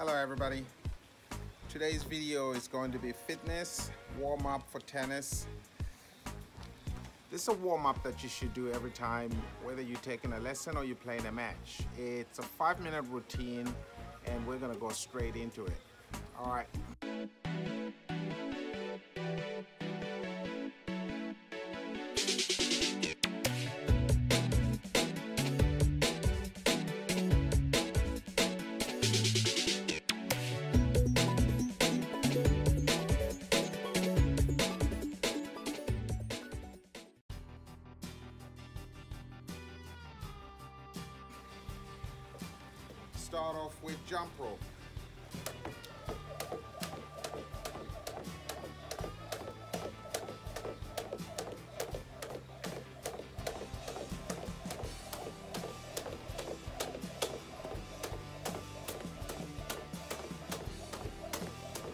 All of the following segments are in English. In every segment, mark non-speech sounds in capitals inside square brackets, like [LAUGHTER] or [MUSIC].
Hello everybody. Today's video is going to be fitness, warm up for tennis. This is a warm up that you should do every time, whether you're taking a lesson or you're playing a match. It's a five minute routine and we're gonna go straight into it. All right. Start off with jump rope.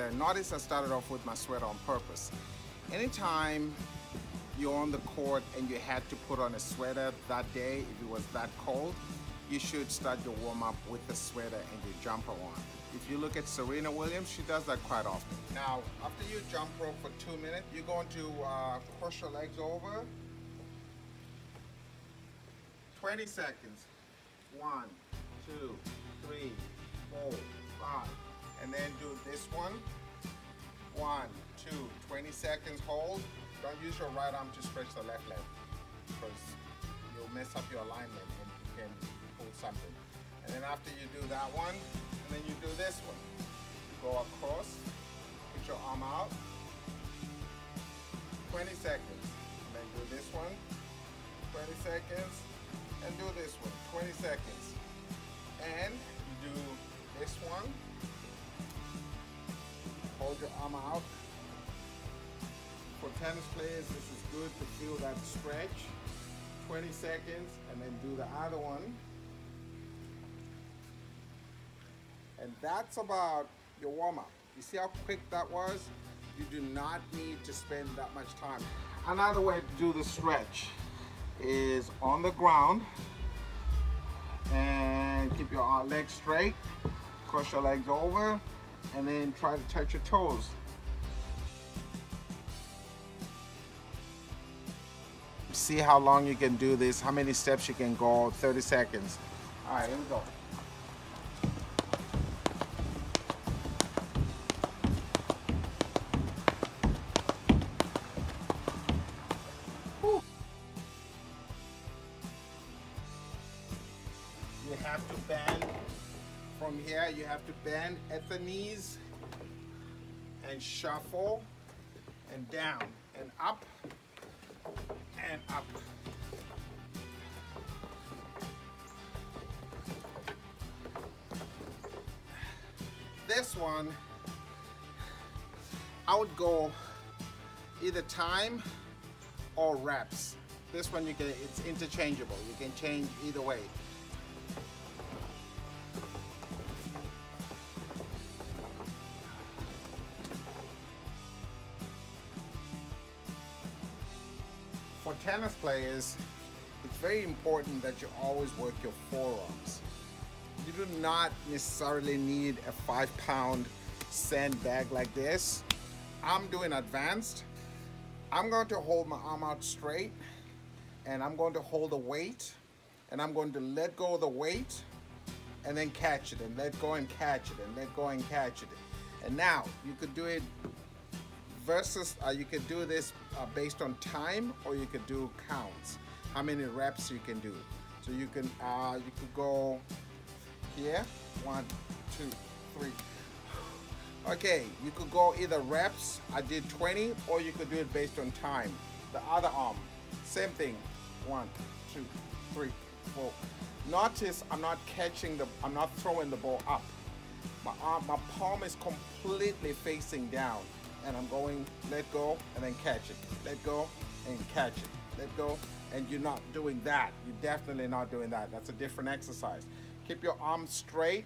Uh, Notice I started off with my sweater on purpose. Anytime you're on the court and you had to put on a sweater that day, if it was that cold, you should start your warm up with the sweater and your jumper on. If you look at Serena Williams, she does that quite often. Now, after you jump rope for two minutes, you're going to uh, cross your legs over. 20 seconds. One, two, three, four, five. And then do this one. One, two, 20 seconds, hold. Don't use your right arm to stretch the left leg because you'll mess up your alignment and you can pull something. And then after you do that one, and then you do this one. Go across, put your arm out, 20 seconds. And then do this one, 20 seconds, and do this one, 20 seconds. And you do this one, hold your arm out. For tennis players, this is good to feel that stretch. 20 seconds, and then do the other one. And that's about your warm up. You see how quick that was? You do not need to spend that much time. Another way to do the stretch is on the ground and keep your uh, legs straight, cross your legs over, and then try to touch your toes. See how long you can do this, how many steps you can go, 30 seconds. All right, here we go. Bend from here, you have to bend at the knees and shuffle and down and up and up. This one, I would go either time or reps. This one you can, it's interchangeable. You can change either way. Tennis players, it's very important that you always work your forearms. You do not necessarily need a five pound sandbag like this. I'm doing advanced. I'm going to hold my arm out straight and I'm going to hold the weight and I'm going to let go of the weight and then catch it and let go and catch it and let go and catch it. And now you could do it versus uh, you could do this uh, based on time or you could do counts. How many reps you can do. So you can uh, you could go here. One two three. [SIGHS] Okay you could go either reps I did 20 or you could do it based on time. The other arm same thing. One two three four. Notice I'm not catching the I'm not throwing the ball up. My arm my palm is completely facing down and I'm going let go and then catch it. Let go and catch it. Let go and you're not doing that. You're definitely not doing that. That's a different exercise. Keep your arm straight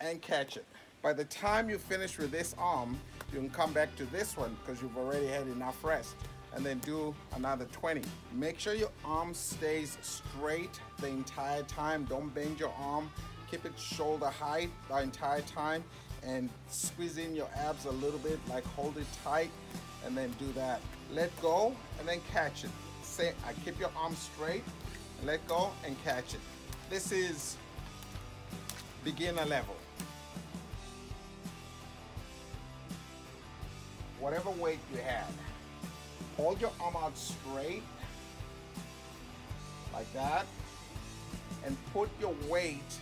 and catch it. By the time you finish with this arm you can come back to this one because you've already had enough rest. And then do another 20 make sure your arm stays straight the entire time. Don't bend your arm. Keep it shoulder height the entire time and squeeze in your abs a little bit, like hold it tight and then do that. Let go and then catch it. Say, I keep your arm straight, let go and catch it. This is beginner level. Whatever weight you have, hold your arm out straight like that and put your weight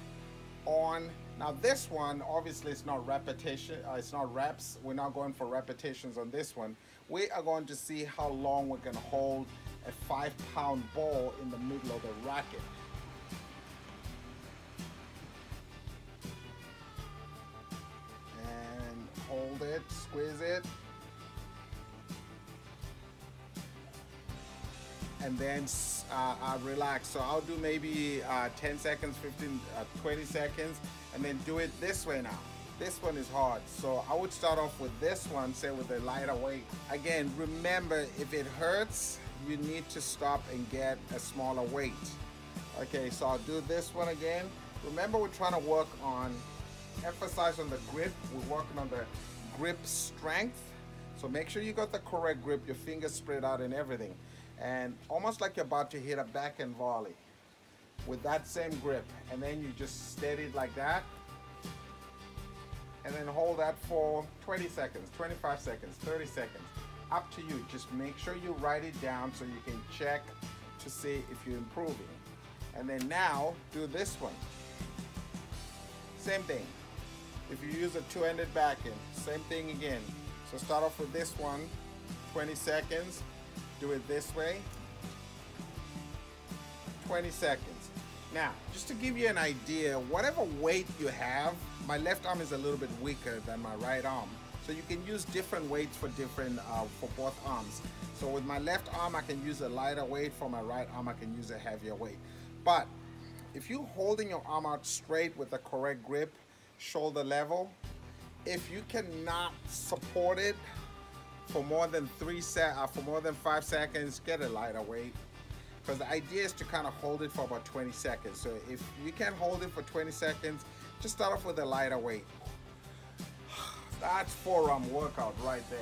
on now this one obviously it's not repetition uh, it's not reps. We're not going for repetitions on this one. We are going to see how long going to hold a five pound ball in the middle of the racket. And hold it squeeze it. And then uh, uh, relax. So I'll do maybe uh, 10 seconds, 15, uh, 20 seconds, and then do it this way now. This one is hard. So I would start off with this one, say with a lighter weight. Again, remember, if it hurts, you need to stop and get a smaller weight. Okay, so I'll do this one again. Remember, we're trying to work on, emphasize on the grip. We're working on the grip strength. So make sure you got the correct grip, your fingers spread out and everything and almost like you're about to hit a backhand volley with that same grip. And then you just steady it like that. And then hold that for 20 seconds 25 seconds 30 seconds. Up to you. Just make sure you write it down so you can check to see if you're improving. And then now do this one. Same thing. If you use a two-handed backhand same thing again. So start off with this one 20 seconds do it this way. 20 seconds. Now, just to give you an idea, whatever weight you have, my left arm is a little bit weaker than my right arm. So you can use different weights for different, uh, for both arms. So with my left arm, I can use a lighter weight. For my right arm, I can use a heavier weight. But if you're holding your arm out straight with the correct grip, shoulder level, if you cannot support it for more than three set uh, for more than five seconds get a lighter weight. Because the idea is to kind of hold it for about 20 seconds. So if you can't hold it for 20 seconds just start off with a lighter weight. [SIGHS] That's forearm workout right there.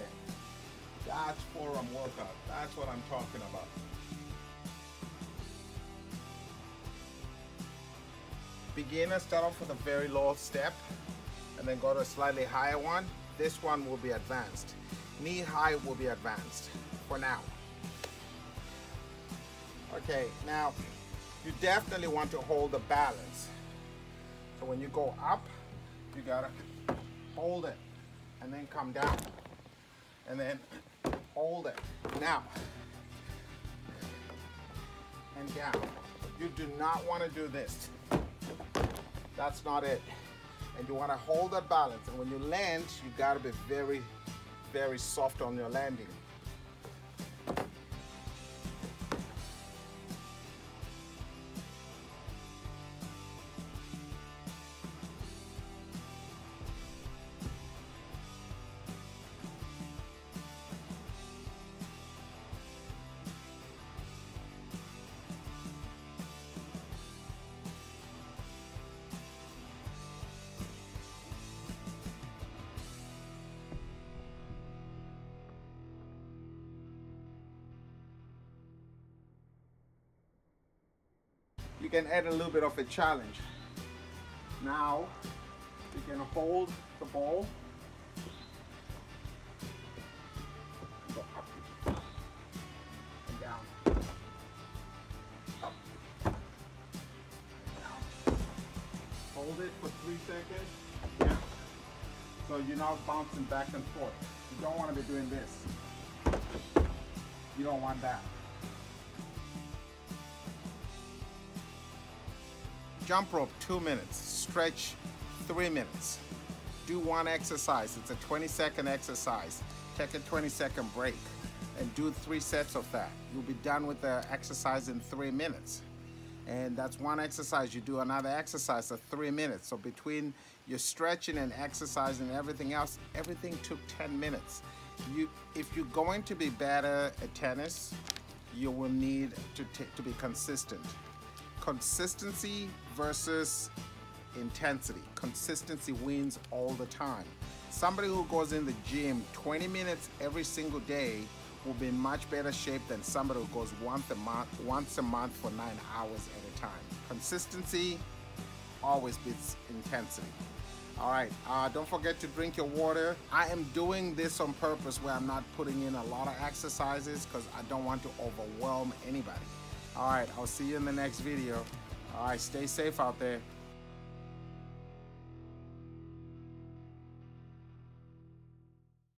That's forearm workout. That's what I'm talking about. Beginner start off with a very low step and then go to a slightly higher one. This one will be advanced knee high will be advanced for now. Okay, now you definitely want to hold the balance. So when you go up, you gotta hold it and then come down and then hold it. Now, and down. You do not want to do this. That's not it. And you want to hold that balance. And when you land, you got to be very very soft on your landing. Can add a little bit of a challenge. Now, you can hold the ball. Hold it for three seconds. Yeah. So you're not bouncing back and forth. You don't want to be doing this. You don't want that. Jump rope, two minutes. Stretch, three minutes. Do one exercise. It's a 20 second exercise. Take a 20 second break and do three sets of that. You'll be done with the exercise in three minutes. And that's one exercise. You do another exercise of three minutes. So between your stretching and exercising and everything else, everything took 10 minutes. You, if you're going to be better at tennis, you will need to, to be consistent consistency versus intensity. Consistency wins all the time. Somebody who goes in the gym 20 minutes every single day will be in much better shape than somebody who goes once a month, once a month for nine hours at a time. Consistency always beats intensity. All right, uh, don't forget to drink your water. I am doing this on purpose where I'm not putting in a lot of exercises because I don't want to overwhelm anybody. All right, I'll see you in the next video. All right, stay safe out there.